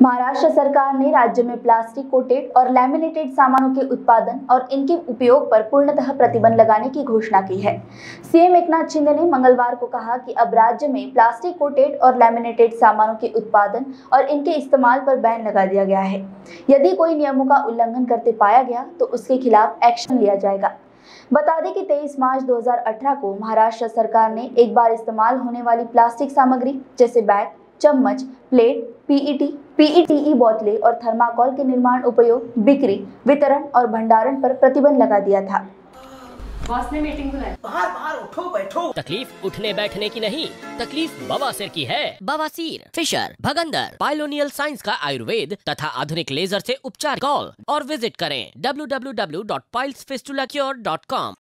महाराष्ट्र सरकार ने राज्य में प्लास्टिक कोटेड और लैमिनेटेड सामानों के उत्पादन और इनके उपयोग पर पूर्णतः प्रतिबंध लगाने की घोषणा की है। सीएम एकनाथ शिंदे ने मंगलवार को कहा कि अब राज्य में प्लास्टिक कोटेड और लैमिनेटेड सामानों के उत्पादन और इनके इस्तेमाल पर बैन लगा दिया गया है। यदि कोई नियमों का उल्लंघन करते पाया गया तो उसके खिलाफ एक्शन लिया जाएगा। बता दें कि 23 मार्च 2018 को महाराष्ट्र सरकार ने एक बार इस्तेमाल होने वाली प्लास्टिक सामग्री, जैसे बैग, चम्मच, प्लेट पीईटी पीईटीई बोतलें और थर्माकोल के निर्माण उपयोग बिक्री वितरण और भंडारण पर प्रतिबंध लगा दिया था। बॉस ने मीटिंग बुलाई। बाहर बाहर उठो बैठो। तकलीफ़ उठने बैठने की नहीं तकलीफ़ बवासीर की है। बवासीर फिशर भगंदर पाइलोनियल साइंस का आयुर्वेद तथा आधुनिक लेजर से उपचार कॉल। और विज़िट करें www.pilesfistulacure.com